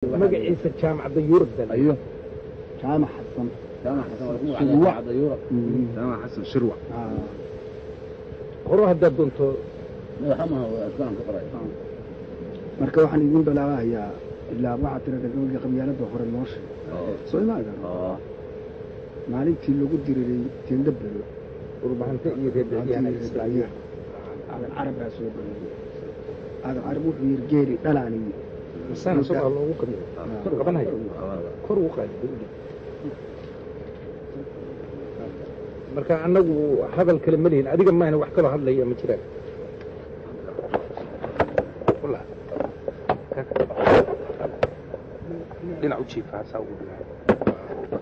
magaciisa jaamac dayuurad ayo jaamac xasan. Jaamac mm. xasan shirwa. Ah. Qoro haddaad doonto. Ah. Marka waxaan idin balaabahayaa ilaa waxaa tira dhagawga qabyaaladda hore noo sheeg maalintii lagu diriray teenda belo. Urbahante iyo reebdacyaha adan carab baa soo balaye adan carab wuxuu yiri geeri dhalaaniyo السنة سبحان الله وقني كل قبل هاي كل وقني مركا أنا هذا الكلام مليه أديك ما أنا وحكرا هلا هي مثلا ولا لين عود شيء فاس أو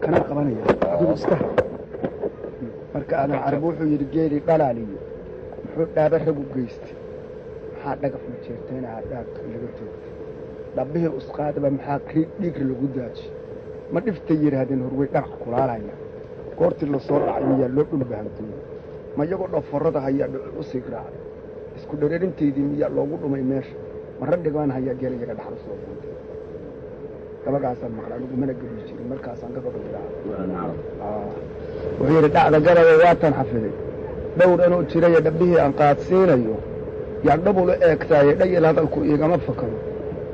كنا قبلنا يا أبو استه مركا أنا عربو حي رجالي قلالي. حد لا بحبو جيست حد لا قفل شيء تاني حد لا قفل شيء dhabbihii usqaadaba maxaa kri dhiigra lagu daaji? Ma dhiftay yidhaahdeen horwey dhagax kulaalaya goortii la soo dhacay miyaa loo dhulbahanteeyey ma iyagoo dhaforada hayaa dhucul u sii raacday isku dhereerinteydii miyaa loogu dhumay meesha. Ma randhigaan hayaa geel iyaga dhaxla soo buuntay gabagaasaan maqla anigu mana geli jirin. Markaasaan gabadha idhaha wuxuu yidhi dhacda galaba waatan xafiday dhowr anoo jirayo dhabbihii aan qaadsiinayo. Yaan dhabula eegtaaye dhayil hadalku iigama fakaro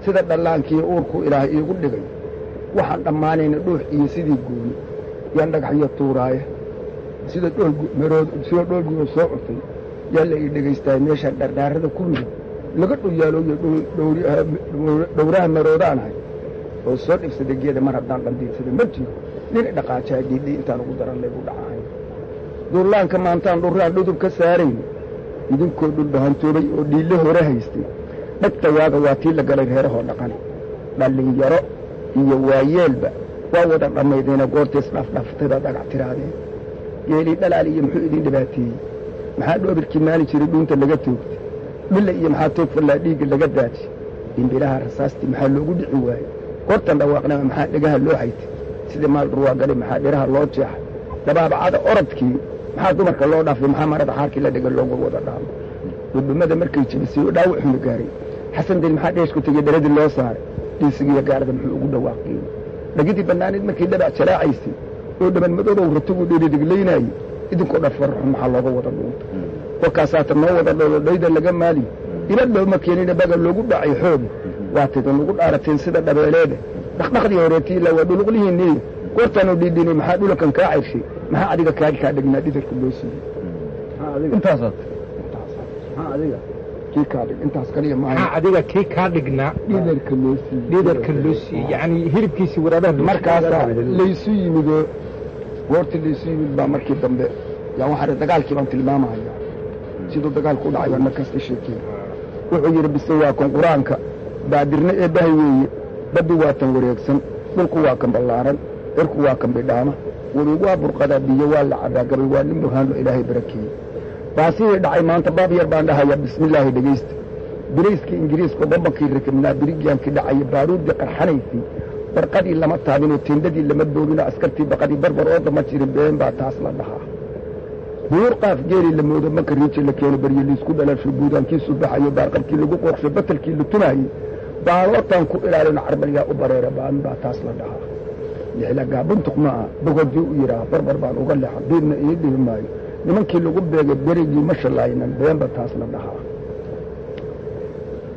sida dhallaankii uurku ilaah iigu dhigay waxaan dhammaanayna dhuux iyo sidii gooni yaan dhagaxyo tuuraaye. Sida sida dhoolguyo soo cutay yaa la ii dhegaystaay meeshaan dhardhaarada ku rido laga dhuyaalooyo dhowraha maroodaanahay oo soo dhibsaday geeda mar haddaan dhandiidsada ma jiro nin dhaqaajaa dhiidhi intaan ugu daran laygu dhacahay duurlaanka maantaan dhurraan dhudub ka saarayn idinkoo dhulbahantoobay oo dhiille hore haystay dhagtayaada waa tii la galay reerahoo dhaqan dhallinyaro iyo waayeelba waa wada dhammaydayna goortays dhaafdhaaftaybaad dhagac tiraadeen. Geelii dhalaal iyo muxuu idin dhibaateeyey maxaa dhoobirkii maali jiray dhuunta laga toogtay? Dhilla iyo maxaa toog fallaa dhiigga laga daaji dhimbilaha rasaastii maxaa loogu dhici waayey? Goortan dhawaaqnama maxaa dhegaha loo haytay? Sidii maal dhurwaagalay maxaa dhiraha loo jeexay? Dabaabacada orodkii maxaa dumarka loo dhaafay? Maxaa marada xaarkii la dhigay looga wada dhaamo? Dhudhumada markay jebisay oo dhaawac xumi gaaray xasan deli maxaa dheeshku tegey daradii loo saaray. Dhiisigiiyo gaarada muxuu ugu dhawaaqiyey. Dhagidii bannaaneed markay dhabac jaraacaysay oo dhaban madoodow ratugu dhiridhiglaynaayey idinkoo dhan farxun maxaa looga wada dhuunta warkaasaata noo wada dholodhayda laga maaliyo ila looma keenina baga loogu dhacay xooga waataydan ugu dhaarateen sida dhabeeleeda dhaqdhaqdii horeetii ilaa waa dhuluqlihiinniiyo goortaanu dhiidhinay maxaa dhulakan kaa cayshay maxaa adiga kaagi kaa dhignaa dhidarka loo siiyey intaasaad maxaa adiga kii kaa dhig. Intaas kaliya maaha adiga kii kaa dhignaa dhidarka loo siiyey yacni hilibkiisii waraadaha loo markaasaa laysu yimidoo goortii laysu yimid baa markii dambe yaa waxaa dagaalkii baan tilmaamahaya siduu dagaalku u dhacay baan markaas ka sheekey wuxuu yidhi bise waa kan qur'aanka. Baadirna eebbahay weeye. Baddu waa tan wareegsan. Dhulku waa kan ballaaran. Cirku waa kan bidhaama. Weli waa burqadaa biyo waa la cadaagabay waa nin burhaanlo ilaahay barakeeyey baasihii dhacay maanta baab yar baan dhahaya bismillaahi dhegaysta birayskii ingiriiska bambankii rakibnaa birigyankii dhacaya baaruuddii qarxanaysay barqadii lama taabinoo tendadii lama boobinoo askartii baqadii barbar ooda ma jirin been baa taas la dhahaa. Buur qaaf geeli la moodo maka riiji la keeno baryo liisku dhalaasho buudaankiisu baxayo baarqabkii lagu qoorsho batalkii la tumaayey baalootaan ku ilaalino carbalyaa u bareera baan baa taas la dhahaa. Lixlagaa buntuq ma ah bogodii u yidhaah barbar baan uga lexa diidna ii dhihi maayo nimankii lagu beegay berigii ma shallaaynan beenba taas la dhahaa.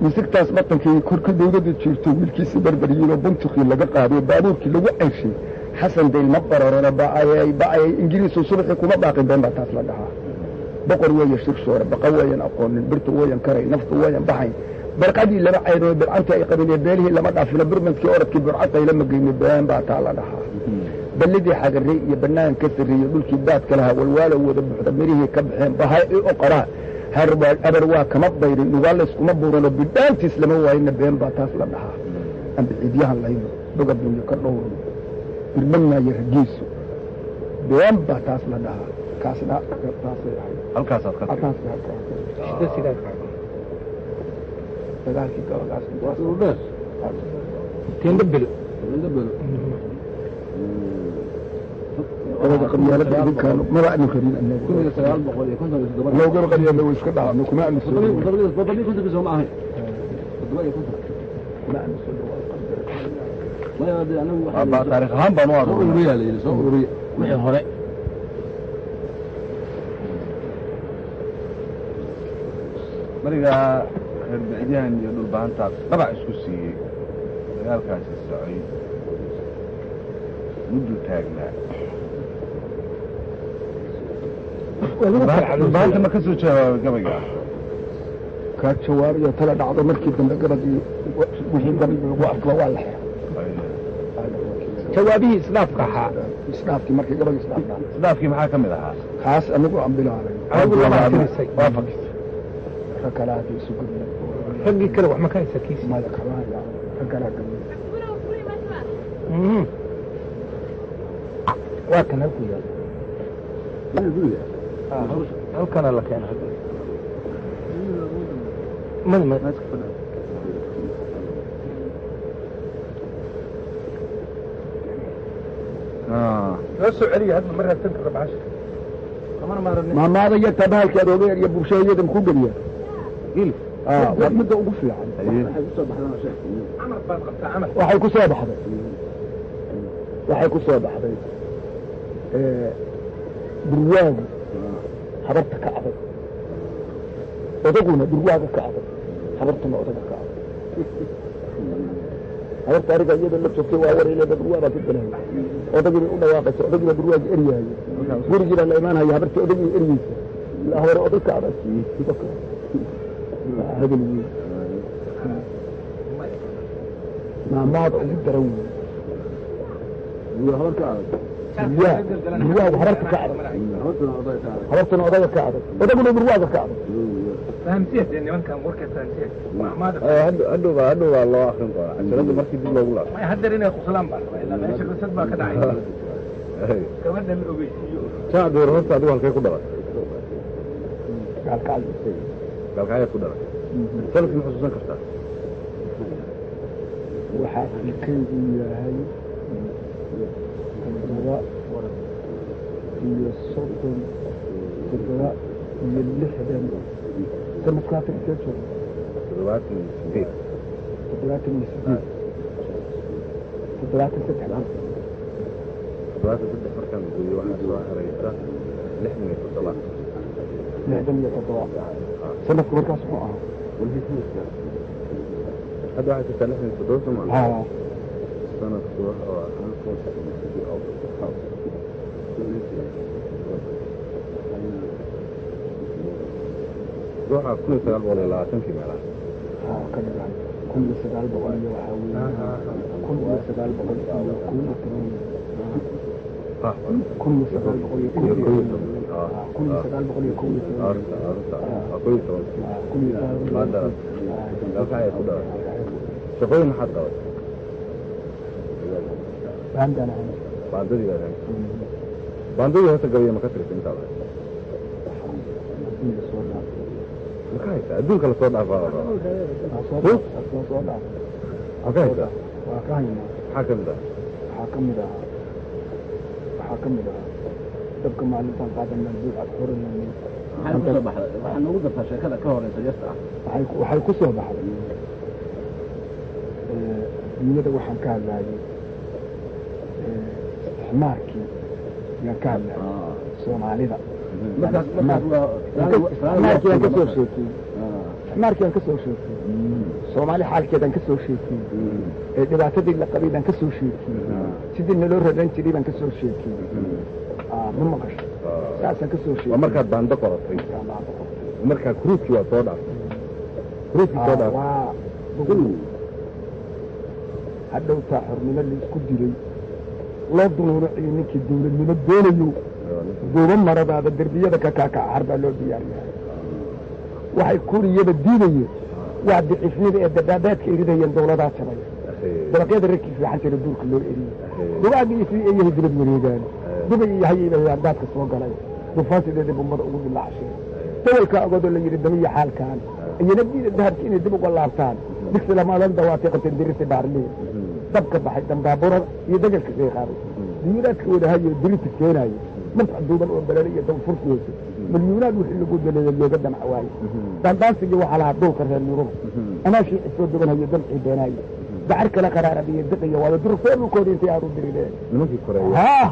Misigtaas batankii korka dawladda jirto wiilkiisii barbaryiinoo buntukii laga qaaday baabuurkii lagu ceyrshay xasan dayl ma bararona ba'ayay ingiriisu subaxii kuma baaqin been baa taas la dhahaa. Boqor weeye shirshoore baqa weeyan aqoonin birtu weeyan karay naftu weeyan baxayn barqadii lama cayrino bilcantii ay qabin ee beelihii lama dhaafino burmadkii orodkii burcadtay lama geyno been baa taa la dhahaa ballidii xagarey iyo bannaan ka sarreeyey dhulkii baadka lahaa walwaalo wada buuxda mirihii ka baxeen bahay i oqoraa abar waa kama bayrin dhugaalayskuma buurano bidhaantiis lama waayina been baa taas la dhahaa. Ambiciidyahan layno dhogabunyo ka dhowrno birmanaayo ragiisu been baa taas la dhahaa. Kaasna taasay ahayd halkaasaad ka tagtay halkaas shida sidaa dagaalkii gabagaas dheer teenda belo inta belo dabada qabyaalada idinkaanu maba anu karin kun iyo anagu sagaal boqol iyo konton iyo toddoba loogaba qabyaalna way iska dhaafno kuma anu soo toddoba dhawayn toddoba toddoba kontonkiisa ma ahayn. Toddoba iyo konton. Kuma anu soo dhawayn maya dee anagu Waa baa taariikh ahaan baan u la yidhi soo ururiya wixii hore. Barigaa reer bicdyahan iyo dhulbahantaa dhabac isku siiyey. Dagaalkaasi socay muddu taagnaa dhulbahanta ma ka soo jawaabay gabayga kaa jawaabiyo tala dhacdo markii dambe gabadii wixii gabayga lagu arkaba waa la xiray jawaabihii islaafka ahaa isdhaafkii markii gabayga isdhaafdhaan sidaafkii maxaa ka mid ahaa kaas anigu aan bilaabay adigu lama tirisay waa fakis rag kale hadda isu gudbay raggii kale wax ma ka haysa kiisi maya kabaaya rag kalaa gabay Mhm. waa kan halku yaal wixii guriga Ah, hal- halkana la keena hadda mad mad noo soo celiya hadda mar raadsan kara bahasha kamana maarane maamaada iyo tabahalkii adoogeer iyo bulshooyada ku geliya hilib Ah, waa midda ugu fiican waxay ku soo baxdaan sheekh camar baad qabtaa camar waxay ku soo baxday waxay ku soo baxday durwaagu ka adag odaguna durwaaga ka adag habartuna odaga ka adag habarta ariga iyada la joogtay waa wareeleeda durwaagaa ka gelaya odagiibay u dhawaaqaysa odagiiba durwaaga eryahayo gurigiibaa la imaanaya habartii odagii eryeysa ilaa hore odag ka adag Waa hebel weyn maamaada ugu daran wey guriga habar ka adag durwaa durwaagu habarta ka adag habartana oday ka adag habartana odaga ka adag odaguna durwaaga ka adag fahamsiyeed ee nimankan warka fahamsiyeed maamaada hadhow baa hadhow baa loo akrin doonaa casharada markii dib loogu laabto may hadeer inay quslaan baa rabaa ilaa meesha qisad baa ka dhacay gabadha la ogeysiiyo jaac door horta adigu halkay ku dhalatay gaalkacyo gaalkacyaad ku dhalatay salafkii ma xusuusan kartaa waxaa ilkaygu yahay toddoba iyo soddon toddoba iyo lixdan sanadkaa tirkee jooga toddobaatan iyo sideed toddobaatan iyo sideed toddobaatan saddex toddobaatan saddex markaan gooyo waxaa soo haraysa lixdan iyo toddoba lixdan iyo toddoba sanadku markaas muxuu ahaa hadda waxaa jirtaa lixdan iyo toddoba soo maa haa sanadku wuxuu ahaa ruuxa kun iyo sagaal boqol iyo labaatankii meelaha haa ka dhigahay kun iyo sagaal boqol iyo waxaa weeye kun iyo sagaal boqol iyo kun iyo toban ah kun iyo sagaal boqol iyo kun iyo iyo dhaafaa la rabaa Waa soo dhaafay waa soo dhaafay ma ka haysa maxaa ka. Mid ah waxaa ka? Mid ahaa waxaa ka? Mid ahaa dabka maalintaan qaadanaa buug ad xurinayay maxay ku soo baxday waxaa noogu dartaa sheekada ka horeysa yarta ah. Waxay ku- waxay ku soo baxday dunyada waxaan ka hadlaayay ee, isticmaarkii yaan ka hadlaayay soomaalida markaas markaas waa isticmaarkii aan ka soo sheekiyey isticmaarkii aan ka soo sheekiyey soomaali xaalkeedaan ka soo sheekiyey ee dhibaatadii la qabay baan ka soo sheekiyey sidii naloo raran jiray baan ka soo sheekiyey ma maqasho saasaan ka soo sheekiyey markaad baando qoratay markaa kuruudkii waa soo dhaaftay kuruudkii soo dhaaftay waa hadhowtaa xornimo la isku dilay loo dunuunaciyo ninkii dawladnimo doonayo. Duuba maradaada derbiyada ka kaakaca har baa loo diyaariyaa waxay kuriyada diidayeen waa daciifnida ee dabaabaadka eridayeen dawladaa jabay dabaqyada rarkii fiican jira duurka loo eriyey dugaagii isii eeyahay dilad wareegaan dubay iyo hayayba daadka soo galay dufaansideeda bumbada ugu dilaacsheen dawalka agoodoo la yidhi damiya xaalkaan. Iyana diida dahabki inay dib uga laabtaan. Digsi lamaadan dawaatay qateen dirisi baarliin dabka baxay dambaaburada iyo dagalka qeyqaaday diyuuraadka wadahayo dirita keenaayo nafca duuban oo balale iyo dawfurki hoose milyuunaad wixii lagu daleeya looga damca waaye daandaansigii waxaa lahaa dulka reer yurub. Anaashii cisoo dubanhayo damcii beenaaye dacar kala qaraarabiye diqiyo waaba durugso dhulkooda intay aad u dirireen nimankii koreeya haa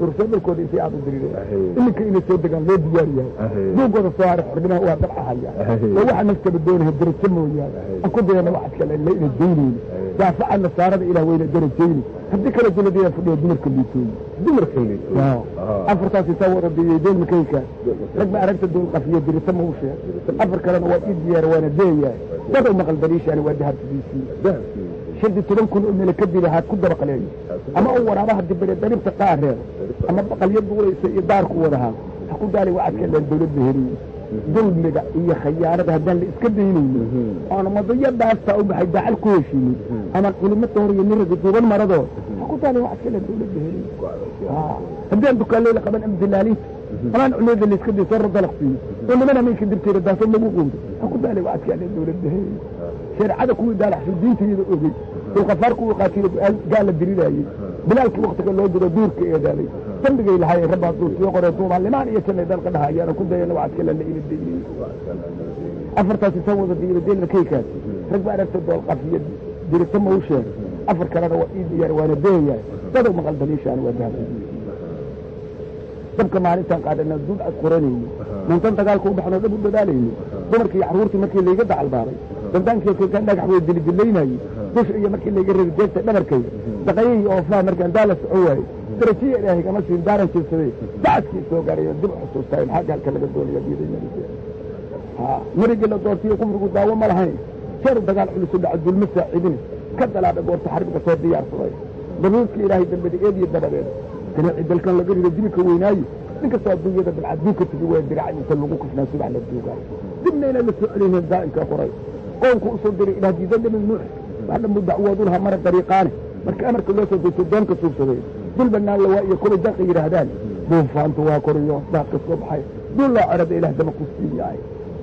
durugso dhulkooda intay aad u dirireen iminka inay soo degaan loo diyaar yahay. Duugooda soo haray xornimaha waa dabcahaya oo waxa naftaba doonaha darajo mooyaane aan ku dayana waxaad kale la ina daynayni daafaca nasaarada ilaah wayna darajayni haddii kale dowladayaan fadhiya dumarka liitooyi dumarka liito afartaas isaa wada diyeydeen makaykaas rag ba aragta duul qafiyo dirita ma u sheeg afar kalena waa ii diyaar waana deeyahay dad u maqal daliishaani waa dahabkiisii dahabkii shadi toban kun oo mele kadib haad ku dabaqleeyo ama u waraabaha dibare daribta qaareer ama baqalyo duulaysa iyo daarku wadahaa ha ku daali wacadka leen dawladda heliye dulmiga iyo khayaanada haddaan la iska daynayno oona madayo dhaaftaa u baxay dacal ku heshiinin ama culimo toor iyo niraga duuban maradoo. Ha ku daali wacadka leen dawladda heliye haddaan dukaaleyla qaban ama dilaalinta amaan culimada la iska day soo radalaq siiyo oo nimana minka dibteeda daaso lagu quudo ha ku daali wacadka leen dawladda heliye shareecada kuwii daalaxsho diintayada ogey dulkafaar kuwii qaatiyo gaala diriraayey bilaalkii waktiga loo diro duurka eedaaday dambigay lahaayeen rabbaa duurkiyo qoree duubaan limaan iyo jannay dalka dhaha ayaana ku dayana wacadka lala ila daynay afartaas isa wada diiradeenna kaykaasi rag ba aragta doolqafiyo dirita ma u sheeg. Afar kalena waa ii diyaar waana deeyahay dadow maqal daliishaani waa dahabka dabka maalintaan qaadana duud ad qoranayno muntan dagaalka u baxnoo dhab u dadaalayno dumarkii carruurtii markii layga dacalbaaray. Dandaankii ka dhagax way dilidilaynayey dusha iyo markii layga reeri deegta dhabarkayga daqayahii oofaha markaan daala soco waaye darajiya ilaahay kama siin daaran jirsaday bacadkii soo gaarayo dib xusuustaay maxaa gaalka laga doonaya diiday marigii la doortiyo kufrigu daawo ma lahayn. Jeeru dagaal culusu dhaca dulma saacidine ka dalaadha goorta xarbiga soo diyaarsaday daruurkii ilaahay dambada eed iyo dabadeed. Ganaaci dalkan laga rido dibika weynaaye nin adduunyada dabcaduunka tigi waa diraca inta lagu kufnaa subax la duugaa. Dibna inaan la soo celineen daa'imka qoray. Qoonku u soo diray ilaah diida nabi nuux waxdhanbu dacwood ulaha mara dariiqaane marka amarka loo soo degto doonka suugsaday dul banaan la waa iyo kulay daqa yidhaahdaan duufaantu waa koriyo daaqka soo baxay dul loo cerada ilaah dama ku siiyaay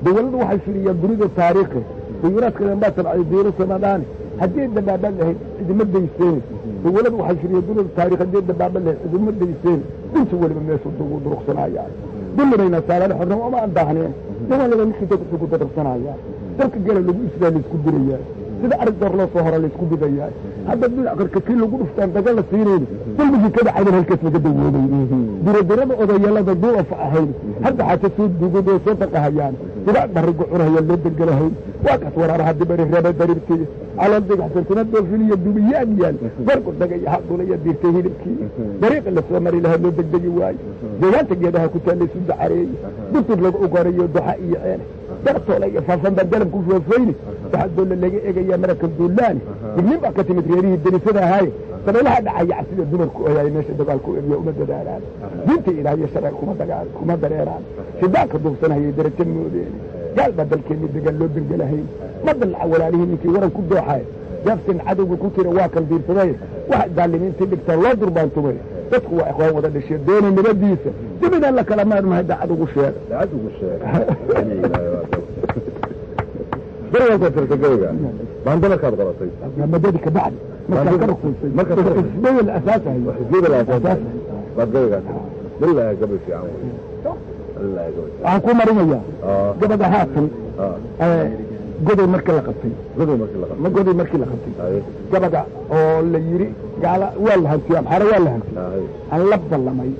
dawladdu waxay firiyaan dunida taariikhi dayuraadkadan baa tabcay diiro samadaane haddii dabaaban lahayd cidima dayseen dawladdu waxay firiyaan dunida taarikh haddii dabaaban lahayd cidima dayseen inta weliba meeshu dugu duruqsanayaan dulibayna saalale xornimo uma aan daahneen dawalada ninkii dadka isugu dadarsanayaan dalka gala lagu israa la isku dirayaa sida arig door loo soo hora la isku didayaa hadda dhinac karka kii lagu dhuftaan daga la siinayni dalbigii ka dhacaydan halkaas laga dawoobay diradirada odayaalada duuafa ahayn. Hadda xaata soo duugadoo soo daqahayaan sida dharigu cunahaya loo degelahayn waa kaas reeba daribtii calool digaxsantina doofiliyo dubiyaag yaal. Barku dagaya hadulaya diirtay hilibkii. Dariiqa la soo mari lahaa loo degdegi waayo deegaanta geedaha ku taalla isu dacareeyey. Dutur lagu ogorayo duxa iyo ceene dartoola iyo faafan baa foofayni waxaa doolla laga eegayaa maraka duulaani dignin baa ka timid reerihii derisada ahaaye dabeelaha dhacaya cabsida dumarku oyaay meesha dagaalku ebiya uma dadaalaan. Diinta ilaah iyo sharci kuma dagaal kuma dareeraan. Shidaanka duubsanayay darajo moodeen. Gaal baa dalkeenni degaan loo dengelahayn ma dallaca walaalihii ninkii waran ku dooxaay yaafsin cadowga ku jira waa kan diirsaday waxa daalimiintii dhigtaa loo durbaantumay. Dadku waa ikhwaan wada dhashee doona nabadiisa dibidaan la kala maarmahay dacad ugu sheega dacad ugu sheega baandamarkaad qabatay madadi ka bacdi. Markaa ka rukunsay markaa ka rukunsay. xisbada la asaasayo xisbiyada la Asaas. asaasay baad gabaygaas billahi gabay fiican wey billahi gabay waxaan ku marinayaa aa gabadha haatan aa ee, godoy markii la qabtay. Godoy markii la qabtay. Godoy markii la qabtay. Haye gabadha oo la yidhi gaala waa la hantiyo amxaare waa la hantiyo haye aan la ballamay.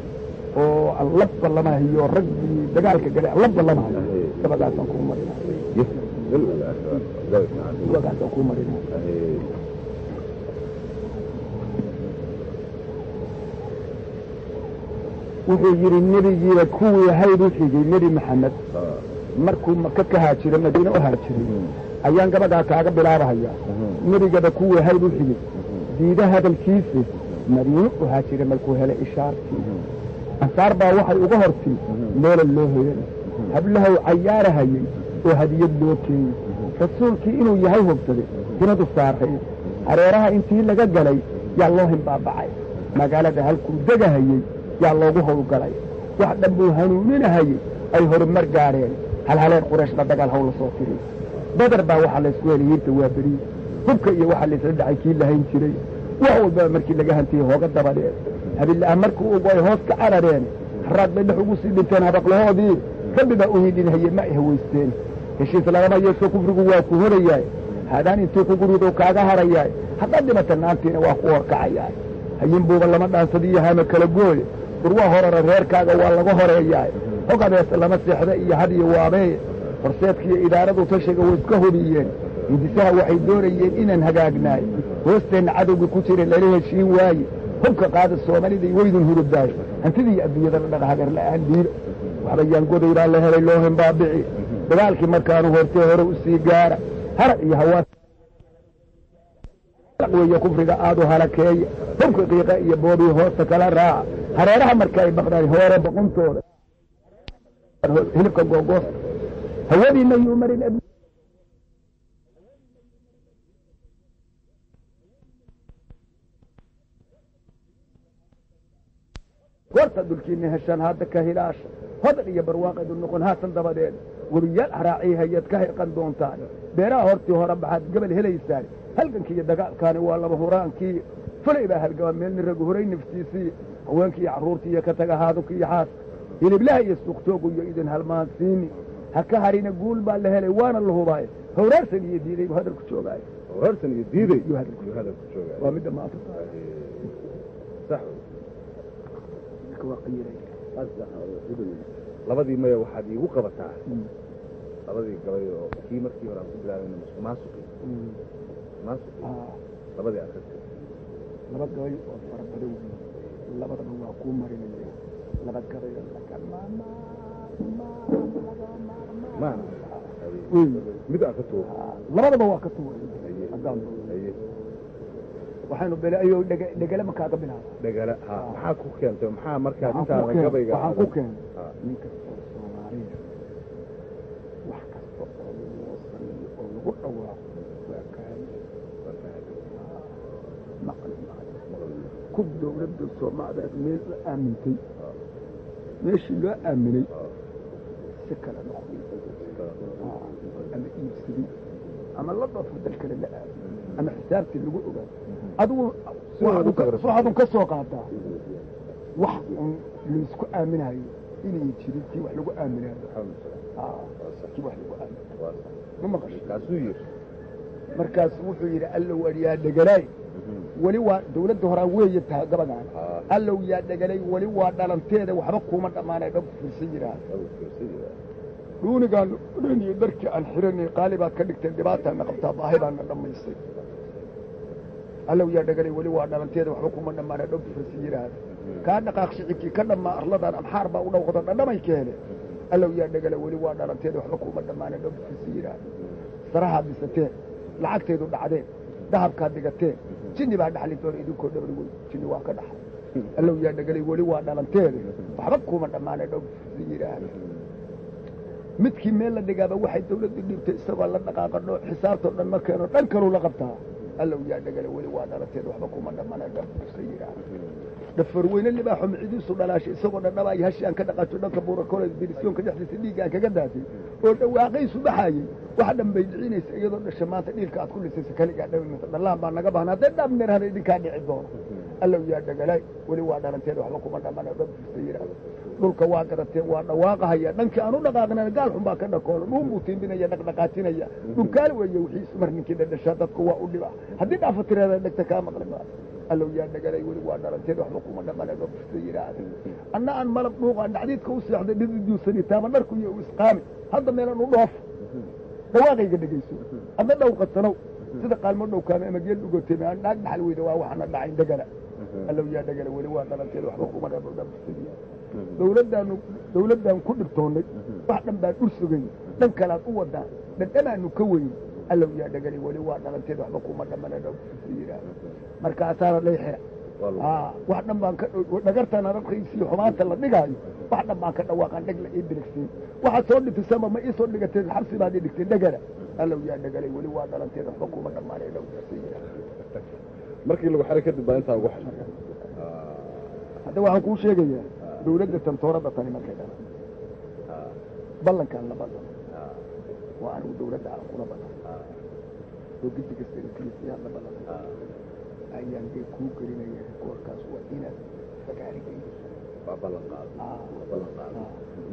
Oo aan la ballamahayo raggii dagaalka galay aan la ballamahayo gabadhaasaan kuu marinaa gabadhaasaan kuu wuxuu yidhi nebigiiba kuwii hayd u xigay nebi maxamed. Markuu maka ka haajiro madiine u haajiray ayaan gabadhaa kaaga bilaabahaya. Nebigaba kuwii hayd u xigay. Diida hadalkiisa madiine u haajiray markuu helay ishaartii. Ansaar baa waxay uga hortay meelal loo hoyanay hablahow cayaarahayay oo hadiyad loo keeyey rasuulkii inuu yahay hogsaday dinadu saaray hareeraha intii laga galay yaa loo himbaabacay magaalada halkuu degahayey yaa loogu howlgalay. Wax dhan buu hanuuninahayey ay horumar gaadheen halhaleen qurayshna dagaal hawla soo tiri. Badar baa waxaa laysku helay hiirta waa beriye hubka iyo waxaa laysla dhacay kii lahayn jiray. Wax walbaba markii laga hantiyey hooga dabadheen. Habillaah markuu ugu ay hoos ka carareen haraad bay dhex ugu sii dhinteen habaqlahoodii rabbi baa u hidhinhaye ma ay hawaysteen heshiis lagama yeesho kufrigu waa ku horayaay haadaan intuu ku gurido kaaga harayaay. Haddaad dhimata naantiina waa ku horkacayaay hayin buuba lama dhaansadiyo hama kala gooye. Urwaa horara reerkaaga waa laga horeeyaay. Hog adees lama seexda iyo had iyo waabeeye horseedkiiyo idaaradu tashiga way iska hubiyeen. Hindisaha waxay doonayeen inaan hagaagnaay. Hoosteenna cadowga ku jira lala heshiin waaye. Hubka qaada soomaalida waydun hurudaayo hantidii adduunyadana dhaqa hagar la'aan diilo waxba yaan godayraa la helay loo himbaabici dagaalkii markaanu hortee hore u sii gaara harag iyo hawaas. Weeye kufriga aad u halakeeya hubka qiiqa iyo boobii hoosta kala raaca. Hareeraha marka ay baqdaan hoore boqontooda. Hilibka googoosta hawadiina yuu marin goorta dulkiina heshaan hadda ka hilaasha hodan iyo barwaaqeedu noqon haatan dabadeed webiyaal haraaciy hayaad ka hirqan doontaan. Beeraha hortii hore baxaad gabal helaysaan halgankii iyo dagaalkaani waa laba huraankii. Fulay baa halgama meelni ragu horay naftiisii haweenkii iyo carruurtii iyo ka taga haadunka iyo xaaska hiliblaha iyo suuqtoogu iyo idin halmaansiini ha ka harina guul baa la helay waana la hubaay hawraarsan iyo diiday buu hadalku joogaay hortan iyo diiday Iyo hadalku. hadalku joogaa waa midda maanta. Sax waa qiiray labadii maya waxaad iigu qabataa. Labadii gabay oo kii markii hore aan ku bilaabeyna musuqmaasuqi musuqmaasuqi labadii akhirka laba gabay oo fara badan weyn labadaba waa kuu marinaya laba gabay oo maana mid aan ka tuuro labadaba waa ka haddaan haye waxaynu bele ayuu dhege dhegele makaaga bilaaba dhagala ha maxaa ku keentay? Maxaa markaa intaada gabayga waxaan ku keenay Ha. nin kasta oo soomaaliya. Wax kasta oo loo oo lagu dhawaaqo waa kaali. Maqli ku dowladda soomaaliyeed meel u aamintay. Meeshii loo aaminay. Si kale noqday ama iibsaday ama la dhafo dal kale la aado ama xisaabtii lagu ogaado adigu waxaadun ka soo qaadaa wax un la isku aaminayo inay jirin tii wax lagu aaminayo. Tii wax lagu aaminayo. Ma maqashay? kaasuu yiri. Markaas wuxuu yidhi allow yaa dhegalaay weli waa dawladda horaa weeye taha gabagaan Ah. allow yaa dhegalay. Weli waa dhalanteeda waxba kuuma dhammaanay dhab fursan yidhaah dhuunigaan dhuniyo darkii aan xiranay qaali baad ka dhigteen dhibaataana qabtaa baahi baana dhammaysay allow yaa dhegalay weli waa dhalanteeda waxba kuma dhammaanay dhab fursan yidhaahda kaa dhaqaaq shicibkii ka dhammaa arladan amxaar baa u dhawqda dhadhamay keene. Allow yaa dhegala weli waa dhalanteeda waxba kuma dhammaanay dhab fursan yidhaahda sarahaad dhisateen lacagteedu dhacdeen dahabkaad dhigateen jinni baa dhaxli doona idinkoo dhabri wey jinni waa ka dhaxay allow yaa dhegalay weli waa dhalanteeda waxba kuma dhammaanay dhab fursan yidhaahda midkii meel la dhigaaba waxay dawladdu dhiibtay isagoo la dhaqaaqadho xisaabtoo dhan ma keeno dhan kaluu la qabtaa ألو يا دجال ولي وأنا رتيد وحبكم أنا ما نقدر نسير dhafarweyne libaaxo micidiisu dhalaashay isagoo dhandhabaayo hashi aan ka dhaqaajo dhanka buurakole dirisyoonka dhexdiisa dhiigga aan kaga daatay oo dhawaaqaysu baxaayey wax dhan bay dhicinaysa iyadoo dhasha maanta dhiilka aad ku dhisaysa kaligaa dhawimata dhallaan baa naga bahna haddee dhabner hada idinkaa dhici doono. Allow yaa dhagalay weli waa dhalanteed waxba kuma dhamana dhafsa yidhaah dhulka waa garateen waa dhawaaqahaya dhankii aan u dhaqaaqnana gaal xun baa ka dhakoolo dhuun buu tiimbinaya dhaqdhaqaajinaya dhunkaal weeye wixiis mar ninkii dhadhashaa dadku waa u dhiba. Haddii dhaafa dhegta kaa maqli maa allow yaa dhagalay weli waa dhalanteed waxba kuma dhamana dhofsa yidhaahda anna aan malab dhuuqaan dhacdiidka u seexday dhididuusani taaba dharku iyo u isqaami hadda meelan u dhawaaqayga dhegayso adna dhowqasanow sida qaalmo dhowkaame ama geel dhugoteeme aan dhaag dhaxal weyda waa waxaana dhacayn dhagala allow yaa dhagala weli waa dhalanteed waxba kuma dhamana dhofsa dawladdaanu dawladdaan ku dhibtoonnay wax dhan baan ur sugay dhan kalaad u wadaan dhandhanaanu ka weyn allow yaa dhagalay weli waa dhalanteed waxba kuma dhamana dhowsa yidhaah markaasaana aa wax dhan baan ka dhagartana rarkaysiyo xumaanta la dhigaayo wax dhan baan ka dhawaaqaan dheg la ii dirigsiin waxaad soo dhitisama ma ii soo dhigateen xabsi baad ii dhigteen dhegala allow yaa dhagalay weli waa dhalanteed waxba kuma dhammaanay yidhaah markii lagu xaray kadib baa intaa ugu xashay hadda waxaan kuu sheegayaa dawladda tantoorada tani markay dhalan ballankaan la ballan waa anigu dawladda aan kula ballan oo gidi kasta inkiisiyaa la ballan ayaan dee kuu gelinaya rikoorkaas waa inaad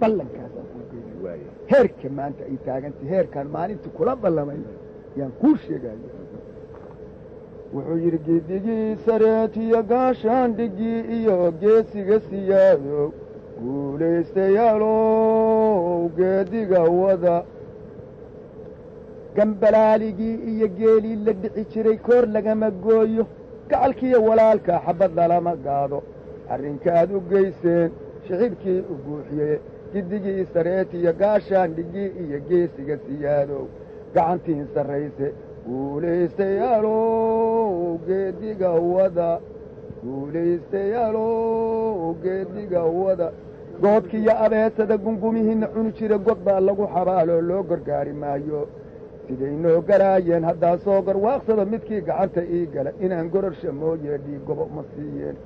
ballankaasaan kuu gelinaya waaye heerka maanta ay taagantay heerkaan maalintii kula ballamay yaan kuu sheegaya wuxuu yidhi geedigii sareetiyo gaashaandhigii iyo geesiga siyaadow guulaystayaalow geediga wada gambalaaligii iyo geelii la dhici jiray koor lagama gooyo gacalkiiyo walaalka xabad lalama gaado arrinkaad u geyseen shicibkii u guuxiyey giddigii sareetiyo gaashaandhigii iyo geesiga siyaadow gacantiin sarrayse guulaystayaalow geediga wada. Guulaystayaalow geediga wada. Goodkiiyo abeesada gungumihiinna cuni jira god baa lagu xabaaloo loo gargaari maayo siday noo garaayeen haddaa soo garwaaqsada midkii gacanta ii gala inaan gororsha mooye dhiigobo ma siiyeen.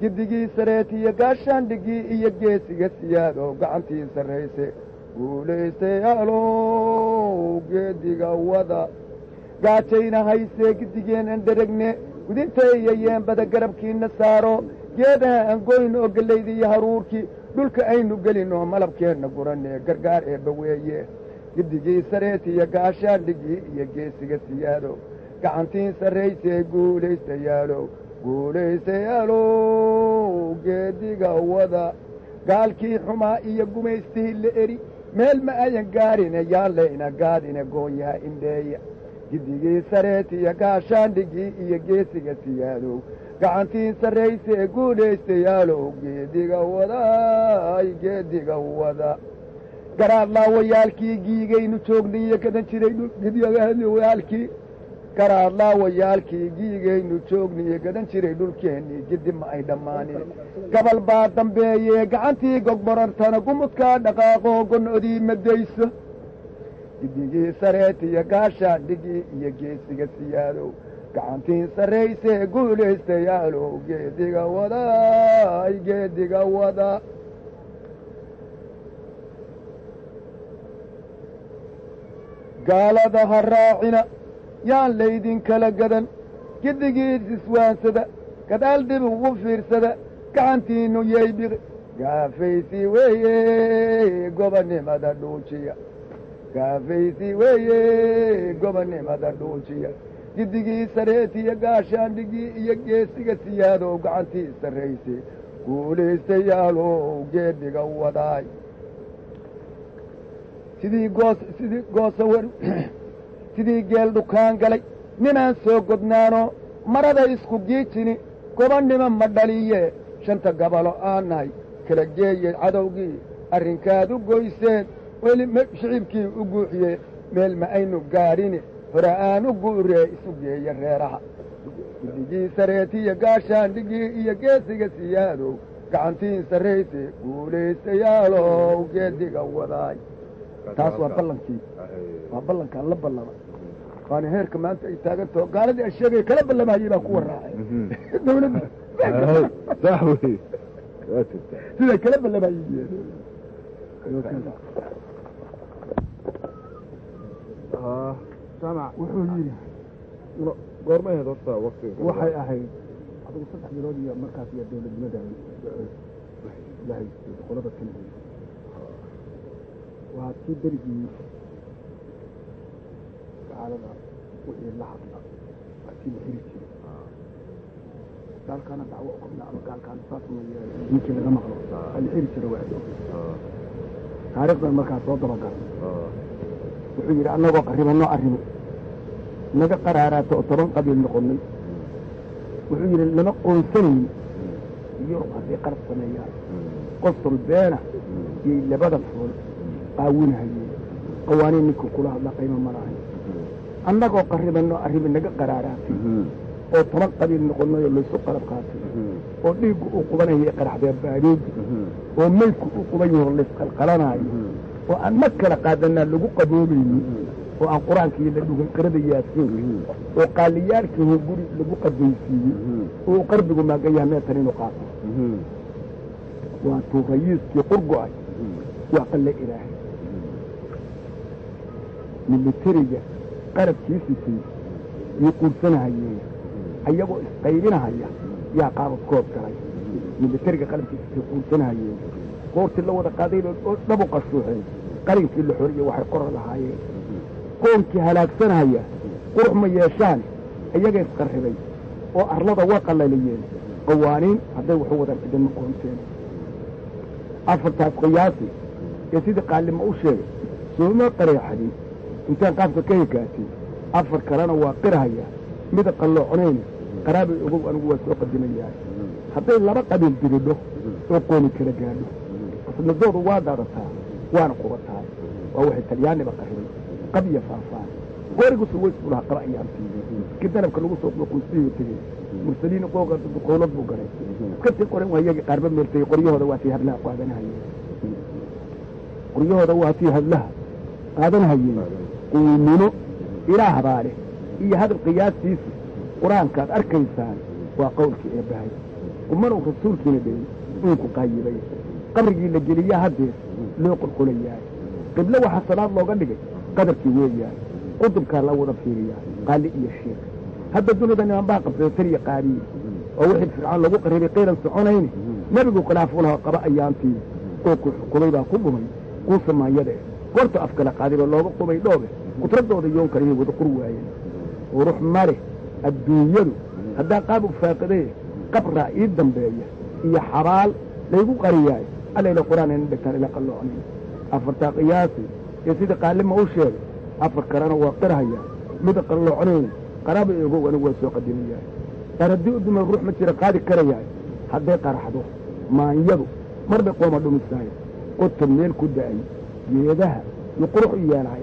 Giddigii sareetiyo gaashaandhigii iyo geesiga siyaadow gacantii sarrayse guulaystayaalow geediga wada. Gaajayna haysee giddigeenan dheragne gudintaeyo yeembada garabkiina saaro. Geedaha aan goyn oo gellaydii iyo haruurkii dhulka aynu gelin oo malabkeenna guranee gargaar eebba weeye giddigii sareetiyo gaashaandhigii iyo geesiga siyaadow gacantiin sarraysee guulaystayaalow guulaystayaalow geediga wada. Gaalkii xumaa iyo gumaystihii la eri. Meel ma ayan gaarine yaallayna gaadine goonyaha indheeya. Giddigii sareetiyo gaashaandhigii iyo geesiga siyaadow gacantiin sarraysee guulaystayaalow geediga wadaay geediga wada garaad laawayaalkii giigaynu joognaiyo gadan jiray gidyagaalkii garaad laawayaalkii giigaynu joogniyo gadan jiray dhulkeennii giddi ma ay dhammaanin gabal baa dambeeyee gacantii gogborartana gumudkaa dhaqaaqoo gonodii madayso giddigii sareetiyo gaashaandhigii iyo geesiga siyaadow gacantiin sarraysee guulaystayaalow geediga wadaay geediga wada gaalada ha raacina yaan laydinkala gadan. Giddigiis iswaansada gadaal dib ugu fiirsada gacantiinnu yaybiqi gaafaysi weeye gobonnimada dhuujiya. Gaafaysi weeye gobonnimada dhuujiya. Giddigii sareetiyo gaashaandhigii iyo geesiga siyaadow gacantii sarraysay guulaystayaalow geediga wadaay sidii goos sidii goosa wer sidii geel dhukaan galay ninaan soo godnaano marada isku giijini gobonnimo ma dhaliye shanta gabalo aan nahay kala geeye cadowgii arrinkaad u goyseen weli shicibkii u guuxiye meel ma aynu gaadhini hore aan u gu'ree isu geeye reeraha. Guddigii sareetiyo gaashaandhigii iyo geesiga siyaadow gacantiin sarrayse guulaystayaalow geediga wadaay taas waa ballankii. waa ballankaan la ballama. Waana heerka maanta ay taagantaho gaaladii ay sheegaya kala ballamayey baa kuwa raacay dawladda siday kala ballamayeen jaamac wuxuu yidhi goormay ahayd horta waktiga waxay ahayd adigu saddex bilood iyo markaas iyo dawladnimada la haystay qolada kale waa kii berigii gaalada wixii la hadla. Waa kii la xiri jiray. Gaalkaana dacwo uqabna ama gaalkaana saas ma yeelay. Ninkii laga maqlo. Waa la xiri jiray waa taariikhdan markaa soo dabagalay wuxuu yidhi annagoo qarribanoo arrimo naga qaraaraato oo toban qabiil noqonnay wuxuu yidhi lama qoonsanayn yurub hadday qarab sameeyaan qosol beena yay labada fool qaawinahayeen qawaaniin ninka kula hadla qaymo ma lahayn annagoo qarribanoo arrimi naga qaraaraatay. Oo toban qabiil noqonnay oo laysu qalab qaatay. Oo dhiiggu uu qubanayay qaraxdee baadheegi oo meydku uu quban yaho laysqalqalanaayo oo aan ma kala qaadanaa lagu qaboobaynin. Oo aan qur'aankii la dhugan qirada yaasiin oo qaaliyaalkiihu guri lagu qadaysiiyey. Oo uu qarbigu maagayaha meetan inuu qaato. Waa tuu rayiiskii qurgo-ay waa qalle ilaahay militariga qarabkiisisay yay quursanahayeen ayagoo isqaybinahaya yaa qaabadkood galay. Militariga qalabkiisisay quursanahayeen goortii la wada qaadayba oo dhabu qashuuxeen qalinkii la xoriye waxay qorar lahaayeen. Qoonkii halaagsanaya qurux ma yeeshaan iyaga isqarribay oo arlada waa qalaliyeen qawaaniin hadday waxu wadan cidinma qoonteen. Afartaas qiyaasi ee sidii qaalima u sheegay sooma qareexadin intaan qaabka ka hikaatay afar kalena waa qirhaya mida qallooconayn qaraabay ogow anigu waa soo qadimayahay hadday laba qabiil diridho oo qooni kala gaadho. Asnadoodu waa daadataa waana qubataa. Waa waxay talyaaniba qarribay qab iyo faafaan buu lahaa qaba ayaantii ki danabka lagu soo quusiyo tegey. Mursaliin qooga qowlad buu galay. Iskasii qoran waa iyagii qaarba meeltay qoryahooda waa tii hadlaha qaadanahayeen. Qoryahooda waa tii hadlaha qaadanahayeen quunimo ilaah baa leh iyo hadal qiyaastiisa qur'aankaad arkaysaan waa qowlkii eebbahay. Umanow rasuulkiina dheli uunku qaayibay qabrigii la geliyaa haddeer loo qulqulayaay qiblo waxaa salaad looga dhigay qadarkii weeyaay qudubkaa la wada fiiriyaa qaali iyo sheek. Hadda dunida niman baa qabsada taliya qaadiye oo wixii fircoon lagu qarribay qaylan soconayne nebigu khilaafu lahaa qaba ayaantii. Oo ku xukumay baa ku dhumay. Kuusa maanyade goorta afkala qaadiboo looga qubay dhoobe qudradooda yoonka inay wada qur waayeen. Urux male adduunyadu haddaa qaab u faaqiday qabraa ii dambeeya iyo xabaal laygu qariyaay allayla qur'aan ina dhegtaan ila qalloocnayn afartaa qiyaasi iyo sidii qaalima u sheegay afar kalena waa qirhayaa mida qalloocnayn qaraaba egow anigu waa soo qadimayahay qaar haddii u ruux ma jira qaadi karayahay hadday qaraxdo maanyadu mar bay qooma dhumisahay qota meel ku da'ay geedaha iyo qurux u yeelahay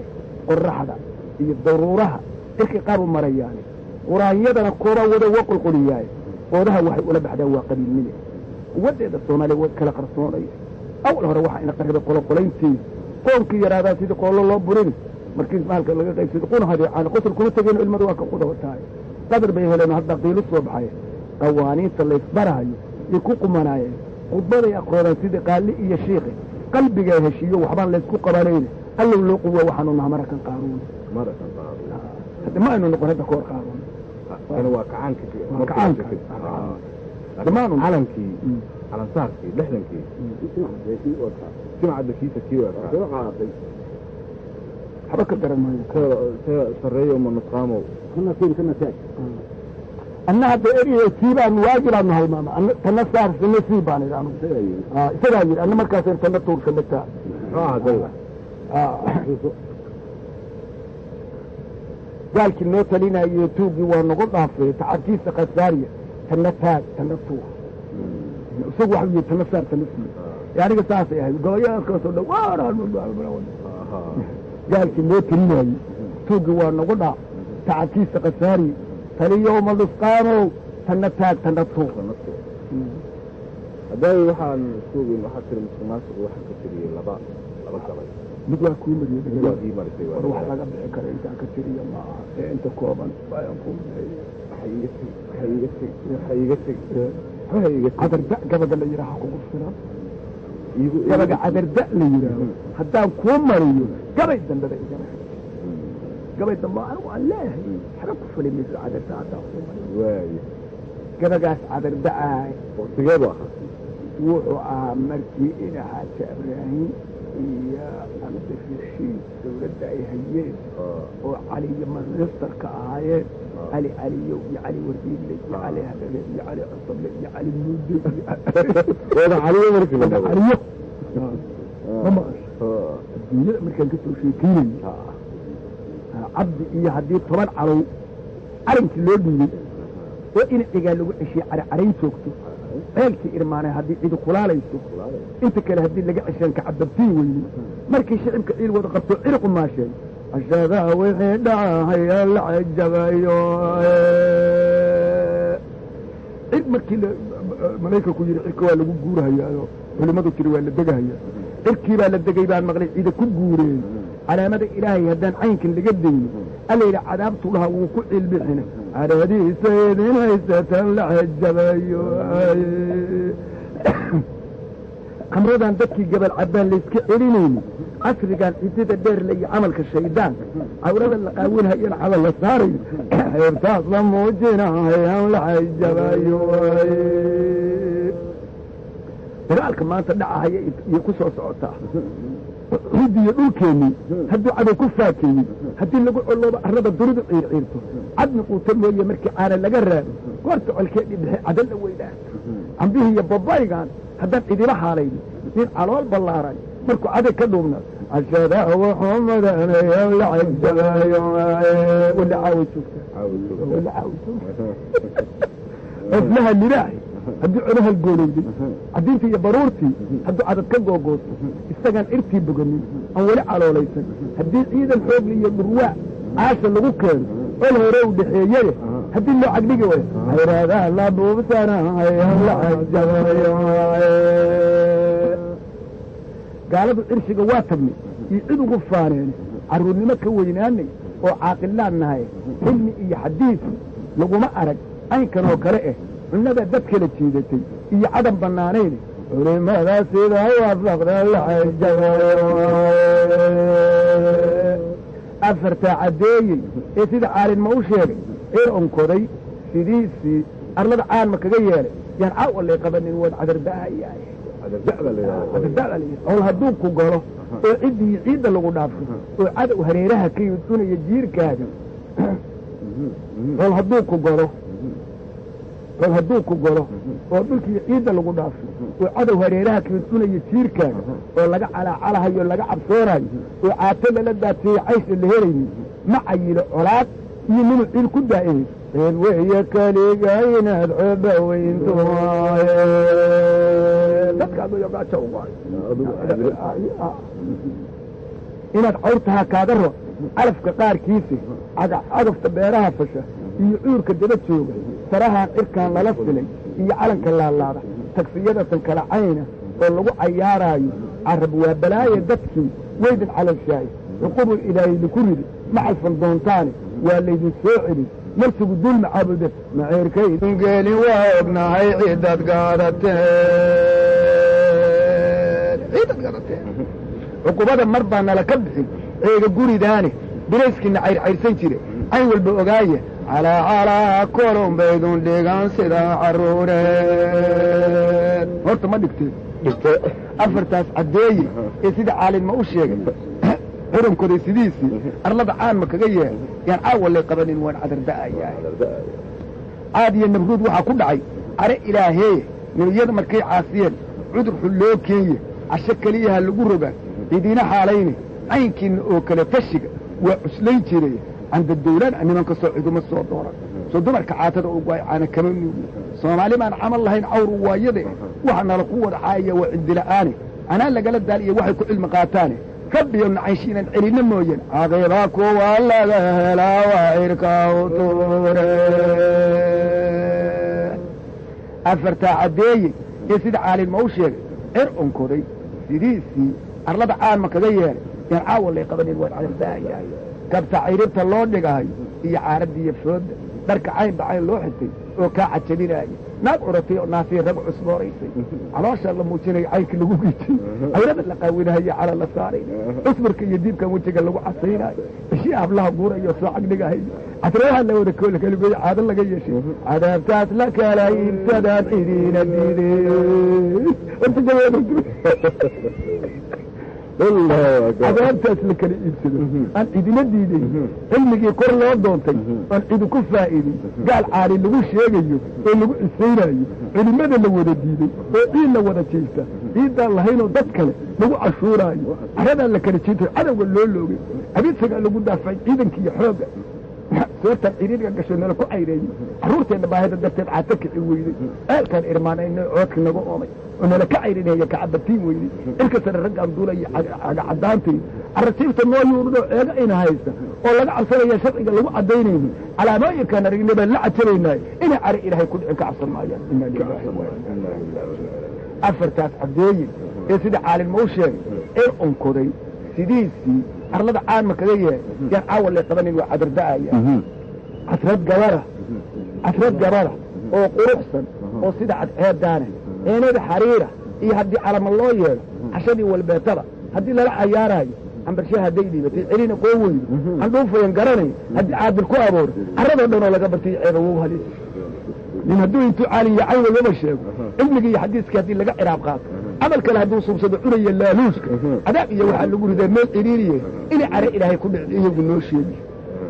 qoraxda iyo daruuraha irkay qaar u marayaane quraanyadana koobaa wada waa qulquliyaay oodaha waxay ula baxdaan waa qabiilnime quwaddeeda soomaaliya waa kala qarsoonay awal hore waxaa ina qarribay qoloqolayntii qoonkii yaraadaa sidii qoollo loo burin. Markii maalka laga qaybsada quna hadeecaan qosol kuma tegeyno ilmadu waa ka qudawataay qadar bay heleen hadda qiilu soo baxay. Qawaaniinta laysbarahayo iyo ku qumanaayeen khudbaday aqroodaan sidii qaali iyo shiikhi qalbigaa heshiiyo waxbaan laysku qabanayne allow loo quwa waxaanu naha marakan qaaruun. Hadda ma aynu noqon hadda kahor qaaruun. Calankii. Mm. calansaarkii lixdankii jimcadda kiisa kii waxba ka garan maayo. See sarreeyo ma nusqaamow anna hadda eriyo sii baanu waajibaanu halmaama anna tana saar sana sii baan idhi anugu Ah, isagaa yidhi anna markaasaan tana tuursa mataa gaalkii noo talinayo tuuggii waa nagu dhaafay tacabkiisa khasaariya tana taag tana tuur. Isagu waxa yidhi tana saar tana sii ee aniga saasay ahayd goboyaakaasoo dhan gaalkii noo talinayey tuuggii waa nagu dhaaf tacabkiisa khasaariya taliyowma lusqaanow tana taag tana tuur. Hadday waxaan suugin waxaa tiri musuqmaasuqu waxaan ka tiriyey laba laba gabay mid waa kuu mariyey mid waa ii marisay war wax laga bixi kara intaan ka tiriya ma aha ee inta kooban ayaan ku waxa iiga teg waxa iiga teg waxa iiga teg waxa iiga teg. Cadarda gabaga la yidhaaha kugu filan. Gabaga cadarda la yidhaaho. Haddaan kuu mariyo gabay dambeba igana gabay dambe anigu aan leeyahay waxba ku fali mayso cadarda haddaan kuu mariyo. Gabagaas cadarda ah wuxuu ahaa markii ina xaaja iyo cabdirashiid dawladda ay hayeen oo cali iyo ministarka ahaayeen cali caliyow iyo cali wardiille iyo cali hadare iyo cali cusable iyo cali muude caliyo markii la iyo dhago caliyo ma maqasho adduunyada markaan ka soo cabdi iyo haddii toban calow calankii loo dhiibay oo inacigaa lagu ceshiyey caricarayn joogto ceelkii irmaanay haddii cidi kulaalayso inta kale haddii laga cesheen kacababtiin weyne markii shicibka ciil wada qabto ciriqu maasheen ashaadaa wixii dhacahaya la cajabayo cid markii la- malaykanku yidhi cirka waa lagu guurahayaayo culimmadu tiri waa la degahaya. Cirkii baa la degay baan maqlay cida ku guureen. Calaamada ilaahay haddaan caynkan laga degin alla yidhi cadaabtu laha wuu ku cilbixina cadaadiisa idin haysatan la cajabayo khamradan dadkii gabal cabbaan layska celinayni casrigan cidida dheer la iyo camalka shaydaanka cawrada la qaawinhayana cadal la saarayo heertaas la muujinahayaan la cajabayo dagaalka maanta dhacahaya iyo ku soo socotaa hidiyo dhulkeennii hadduu cadow ku faakeeyey haddii lagu coloobo arrada duridu ciirciirto cadmi quuta mooye markii caana laga raado goorta colkeedii dhexe cadalla weynaato cambihii iyo babaygaan haddaan cidila haalayni nin calool ballaaran markuu caday ka dhuubna cashada wuxuu mudanaya la cajabaayo wala caawa joogta wala caawa joogta oflaha libaaxi haddii colaha goolowday cadiintii iyo baruurtii hadduu cadad ka googoosto isagaan irtii boganin aan weli caloolaysan haddii ciidan xoogli iyo dhurwaa caasha lagu keeno col hore u dhexeeyeye haddii loo cagdhigi wayo hayraadaha la buubsanayo la cajabayo gaaladu cirshiga waa tagnay iyo cid ugu faaneene carruurnimo ka weynaanay oo caaqilaan nahay xilmi iyo xadiis laguma arag aynkan oo kale ah cunnada dad kala jiidatay iyo cadan bannaanayn. Culimada sida laxajabayo afartaa caddeeyey ee sida caalin ma u sheegay ee onkoday sidiisii arlada caanma kaga yeelay. Yaan caawa lay qabanin waan cadarda'ayaay ol hadduu ku galo oo ciddii ciidda lagu dhaafo oo cadow hareeraha ka yudunaya jiirkaaga ol hadduu ku galo ol hadduu ku galo oo dhulkii ciidda lagu dhaafo oo cadow hareeraha ka yudunaya jiirkaaga oo laga calaacalahayo laga cabsoonayo oo caato lala daadseeyo caysha la helaynin ma cayilo colaad iyo ninuu ciil ku daa'imay ceeb weeye keliga inaad cooba weynto inaad cawrtahaa kaaga ro calafka qaarkiisa cagafta beeraha fasha iyo cuurka daba jooga sarahaan cirkaan lala filay iyo calanka laalaada tagsiyadatan kala cayna oo lagu cayaaraayo carab waa balaaye dadkii weydin calolshaaye cuqubul ilaahay laku ridi ma calfan doontaane waa laydin soo celin marsigu dul macaabuda maceerkaydin geelin waa ognahay ciidad gaadateen ciidad gaadateen cuqubada mar baa nala ka bixin ceega guridaane birayskiina cayrcayrsan jire. Cayn walba ogaaya calaa calaa kolon baydun dhigan sida carruureed horta ma dhigteen afartaas caddeeye ee sida caalinma u sheegay xurankoday sidiisii arlada caanma kaga yeer yaan caawa lay qabanin waan cadarda'ayaa caad iyo nabruud waxaa ku dhacay. Care ilaaheeye nebiyada markay caasiyeen cudur xun loo keeye casho keliyaha lagu rogaa cidiina xaalayne caynkiinna oo kale tashiga waa cuslayn jiray canda dawlaan nimanka soo ciduma soo dooran soo dumarka caatada ugaay caana kama nuugi soomaali baan camal lahayn cawru waayade waxa nala ku wada caayaya waa cidila'aane anaa lagala daal iyo waxay ku cilmi qaataane rabbiyo nacaynshi inaan celinno mooyeen caqiba kuwa laga helaa waa cirka u tuure afartaa caddeeye ee sida caalin ma u sheegay cer onkoday sidiisii arlada caanma kaga yeelay yaan caawa lay qabanin waan cadardaayahay kabta cayribta loo dhigahayo iyo caaraddiiyo fooda dharka caynba cayn loo xitay oo kaa cajabinaaya naag curatay oo naasiya rag cusbooraysay caloosha la muujinayo caynka lagu gijay cayrada la qaawinahayo cala la saaray. Cusburka iyo diibkan wejiga lagu casaynaayo ishii hablaha guurayo soo cagdhigahayo cadreeha la wada kool caado laga yeeshay. Cadaabtaas la kala iibsadaan cidiina diideen cadaabtaas la kala iibsado aan cidina diiday cilmigii kor loo doontay aan cidi ku faa'iidin gaal caali lagu sheegayo oo lagu cisaynayo culimmada la wada diiday oo ciid la wada jiifta ciiddaan lahaynoo dad kale lagu cashuuraayo caradaan la kala jiintay cadowga loo loogay abisagaa lagu daafacay ciidanka iyo xoogga soortaan ciriiriga gasho nala ku cayreeyey carruurteenna baahida darteed caata kici weyday ceelkaan irmaanayno coodki naga oomay. Oo nala ka cayrinaya kacabatiin weyday ilka sare raggaan duulaya cagacadaantay carrasiibta noo yuurudoo eega ina haysta. Oo laga cabsanaya sharciga lagu caddaynayni calaamooyinkaan aragnay la cajabaynaayo inay cari ilaahay ku dhicin ka cabsan maayaan afartaas caddeeye ee sida caalin ma u sheegay ee onkoday sidiisii arlada caanma kaga yeer yaan caawa lay qabanin waa cadarda'aya. Casrad gabara casrad gabara oo quruxsan oo sida cadceedaane eenada xariira iyo haddii calama loo yeelo cashadii walbeetada. Haddii lala cayaaraayo ambarshaha hadday dhiibatay celina qoo weydo. Andhuufayan garanay haddii caadil ku abooro carradoo dhan oo laga bartay ceeba wow halis. Nin hadduu intuu caaliya cayn walbaba sheego cilmigii iyo xadiiskii haddii laga ciraab qaato camal kale hadduu suubsado cunaya laaluuska cadaab iyo waxaa lagu ridaa meel ciriiriye inay care ilaahay ku dhicdo iyagu noo sheegi.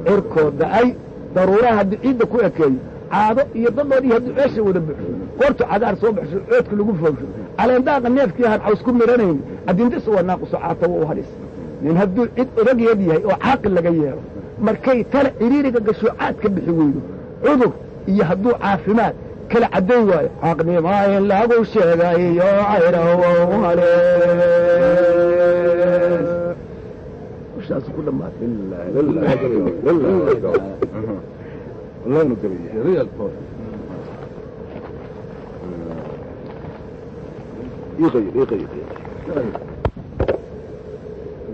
Cirkoo da'ay daruuraha haddii ciidda ku ekeeyo caado iyo dadoodii hadduu ceesha wada buxso qoortu cagaar soo baxsho coodka lagu fogsho caleendaaqa neefkii ahaan caws ku miranayn adindisa waa naaquso caata wa u hadhis nin hadduu cid odageed yahay oo caaqil laga yeelo markay tale ciriiriga gasho caad ka bixi weydo cudur iyo hadduu caafimaad kala caday waay xaqnimo in lagu sheegayo cayraw haleeaas ku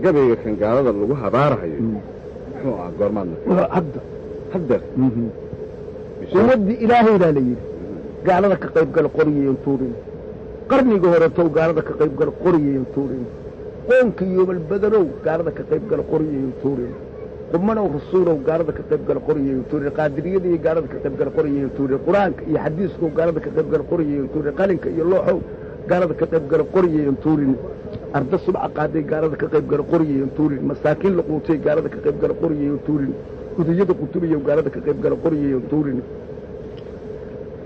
gabayga kan gaalada lagu habaarahayo. Mm. Muxuu ahaa goormaad hadda. Haddeer mm-hmm. ummadii ilaahay baa la yidhi gaalada ka qayb gala qoriyayan tuurin qarniga hore tow gaalada ka qayb gala qoriyayan tuurin qoonka yoobal badanow gaalada ka qayb gala qoriyayan tuurin qumanow rasuulow gaalada ka qayb gala qoriyayan tuurin qaadiriyada iyo gaalada ka qayb gala qoriyayan tuurin qur'aanka iyo xadiiskow gaalada ka qayb gala qoriyayan tuurin qalinka iyo looxow gaalada ka qayb gala qoriyayan tuurin arda subca qaaday gaalada ka qayb gala qoriyayan tuurin masaakiin la quutay gaalada ka qayb gala qoriyayan tuurin uduyada qutubiyo gaalada ka qayb gala qoriyayan tuurin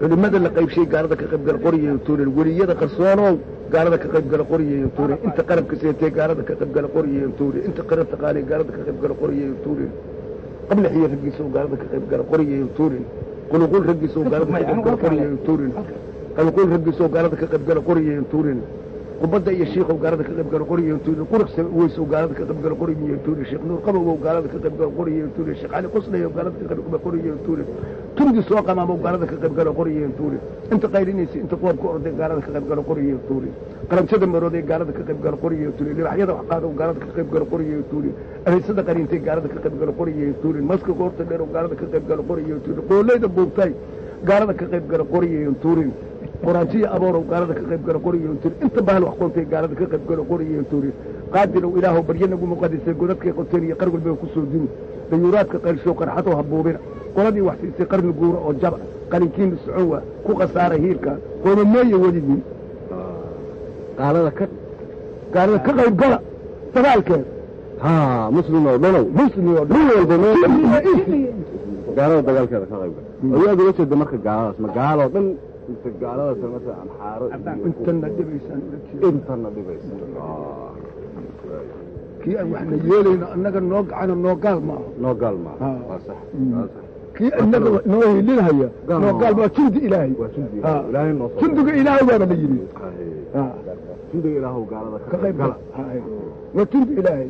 culimada la qaybshay gaalada ka qayb gala qoriyayan tuurin weliyada qarsoonow gaalada ka qayb gala qoriyayan tuurin inta qarabka seetee gaalada ka qayb gala qoriyayan tuurin inta qara taqaanay gaalada ka qayb gala qoriyayan tuurin qablaxiyo raggiisa gaalada ka qayb gala qoriyayan tuurin quluqul raggiisa gaalada ka qayb gala qoriyayan tuurin qalqul raggiisa gaalada ka qayb gala qoriyayan qubadda iyo shiikow gaalada ka qayb gala qoriyayan tuurin qurugsa weysow gaalada ka qayb gala qoriyayan tuurin sheekh nuur qabowow gaalada ka qayb gala qoriyayan tuurin sheekh cali qusnayow gaalada ka qayb gala qoriyayan tuurin turgi soo qamaamow gaalada ka qayb gala qoriyayan tuurin inta qaylinaysa inta qoor ku orday gaalada ka qayb gala qoriyayan tuurin qaramsada marooday gaalada ka qayb gala qoriyayan tuurin libaxyada wax qaadow gaalada ka qayb gala qoriyayan tuurin areysada qariintay gaalada ka qayb gala qoriyayan tuurin maska goorta dheerow gaalada ka qayb gala qoriyayan tuurin qooleyda buubtay gaalada ka qayb gala quraanjiya aboonow gaalada ka qayb galo qoriyotir inta bahal wax qontay gaalada ka qayb galo qoriyotir qaadinow ilaahow baryanagu muqadisay godadkay qoteen iyo qargulbay ku soo dimi dayuuraadka qaylshow qarxatow habuubina qoladii wax siisay qarni guura oo jaba qalinkiinna socon ku khasaaray hiilka qoomameeye weligiin gaalada ka gaalada ka qayb gala sabaalkeed ha muslim oo dhanow muslim oo dhan walba gaalada dagaalkeeda ka qayb gala. Oo ula jeeda marka gaaladaas ma gaaloo dhan mise gaaladaas marka amxaaro intana dhibaysaan ula jeeda intana dhibaysa kii aan waxna yeelayno annaga noo gacano noo gaal maaha noo gaal ma Ah. waa sax Mm. waa sax. Kii annaga noo hilinhaya noo maaha. gaal waa jundi ilaahay. Waa jundi Ah. ilaahay. Noo jundiga ilaahay baaba la yidhi. Ah, jundiga ilaahu gaalada ka qayb gala. waa jundi ilaahay.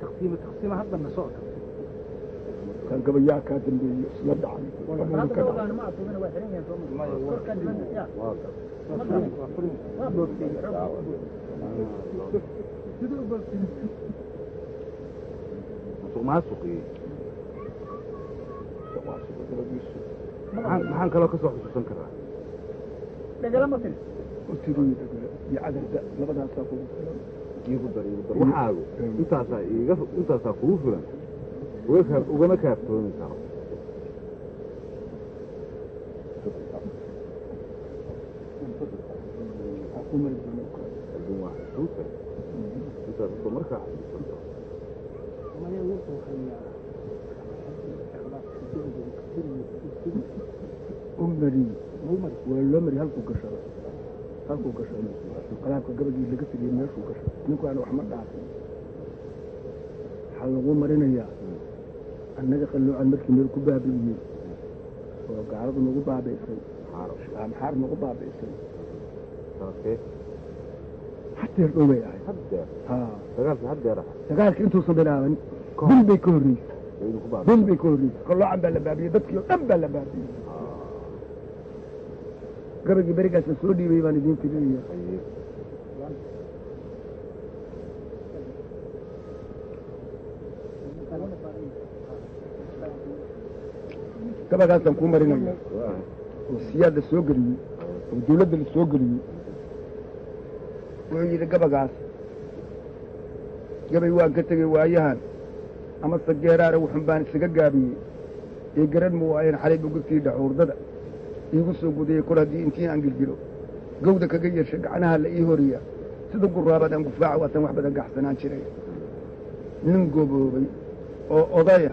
Taqsiima taqsiima haddana socda kan gabayaa kaa dambeeyo isla dhacay qabuulu ka dhacay musuq maasuqii maxaan maxaan kaloo ka soo xusuusan karaa? Labadaasaa kugu filan. Intaasaa kugu filan. kaa ugama kaaftoomi karo. Waa loo mari halkuu gashado. Halkuu gashado. Gabadhii laga tegey meeshuu gashado. Ninku aan waxma dhaafin. Waxaa lagu marinayaa annaga qalloocan markii meel ku baabi'iyey oo gaaladu nagu baabi'isay xaaro maxaar nagu baabi'isay taasee hadeer dhowbay ahay. Haddeer? Ha dagaalkii haddeer ah dagaalkii intuusan bilaaban bil bay ka horreysay. Bil bay ka horreysay. Qalloocan baa la baabiyey dadkii oo dhan baa la baabiyey. Gabagii berigaas la soo dhiibay baan idiin tirinaya haye gabagaasaan kuu marinaya oo siyaad la soo geliyey oo dawladda la soo geliyey. Wuxuu yidhi gabagaas gabay waan ka tegey waayahan ama sageeraare wuxun baan isaga gaabiyey. Ee garan mu waayeen xalay bugagtii dhacuurdada iigu soo gudayay kor haddii intii aan gilgilo. Gawda kaga yeeshay gacnaha la ii horiya sida guraabadaan gufaaca waatan wax badan gaxsanaan jiray. Nin goboobay oo odaya